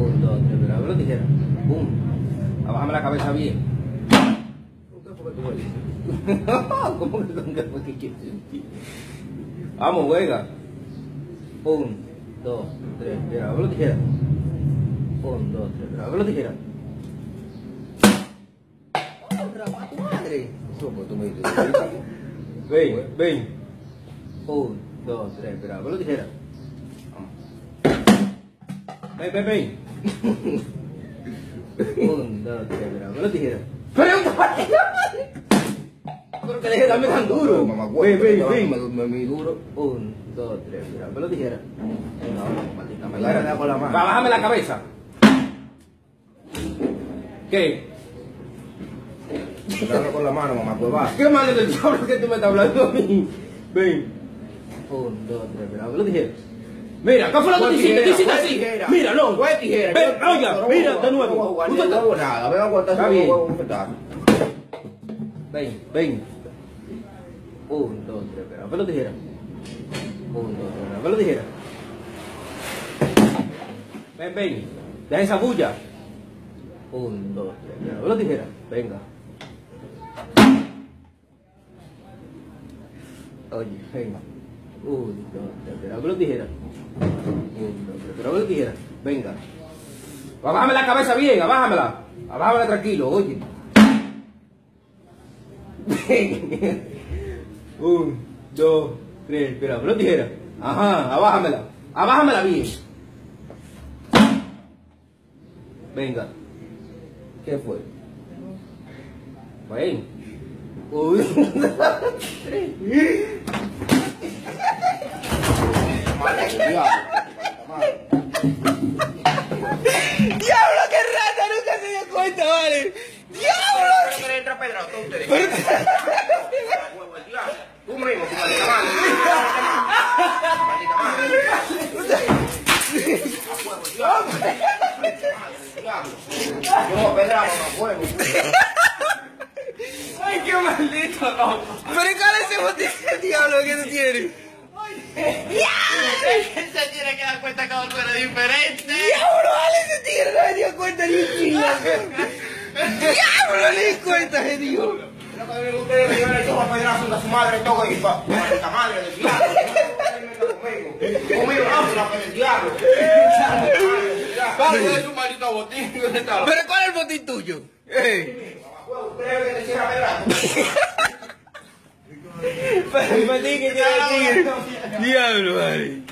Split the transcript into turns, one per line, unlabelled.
Un, dos, tres, pero la tijera. Pum. Abájame la cabeza bien. ¿Cómo que qué fue que quieres sentir? Vamos, juega. Un, dos, tres, pero la tijera. Un, dos, tres, pero la tijera. ¡Otra, tu madre! Tú me dices. Ven, ven. Un, dos, tres, pero la tijera. Ven, ven, ven. Un, dos, tres, con la tijera. ¡Pero un Pero que deje de darme tan duro. Ven, ven. Mi duro. Un, dos, tres, mira, con la tijera. Venga, maldita con la mano. Va, bájame la cabeza. ¿Qué?
Con la mano, mamá, pues va.
¿Qué mano del diablo que tú me estás hablando a mí? Ven. Un, dos, tres, mira, con la tijera. Mira, ¿qué fue lo que te hiciste? ¿Te hiciste así? Mira, no.
Fue tijera.
Ven, oiga, mira, de nuevo.
No voy a jugar, no hago nada. A aguantar
bien.
no voy a aguantar.
Ven, ven. Un, dos, tres, espera, pelo tijera. Un, dos, tres, espera, pelo tijera. Ven, ven. Deja esa bulla. Un, dos, tres, espera, pelo tijera. Venga. Oye, venga. Un, dos, tres, pelo tijera. Un, dos, tres, tijera. Venga. Abájame la cabeza bien, abájamela. Abájamela tranquilo, oye. Un, dos, tres, espera, pero tijera. Ajá, abájamela. Abájamela bien. Venga. ¿Qué fue? Ven. Un, dos, tres. ¡Diablo, qué rata! Nunca se dio cuenta, vale. ¡Diablo!
Pero que le entra pedra a ustedes. Huevo, el diablo. Tú mismo, tu maldita madre. Maldita madre. A huevo, diablo. Yo voy a huevo.
¡Ay, qué maldito! Pero ¿cuál es ese diablo que tú tienes?
Se tiene que dar cuenta que tú eres diferente.
¡Diablo! Ese tigre no me dio cuenta ni un chingo. ¡Diablo, le di cuenta, ese tío!
Lo que vienen ustedes, que yo le echo a pedrazo a su madre todo y pa. Maldita madre del diablo. Conmigo. Conmigo, no, la del diablo.
Padre de su maldito botín. ¿dónde está?
¿Pero cuál es el botín tuyo?
Huevo, ustedes que te cierran pedrazo.
Pero el botín que tiene el tigre. ¡Diablo, vale!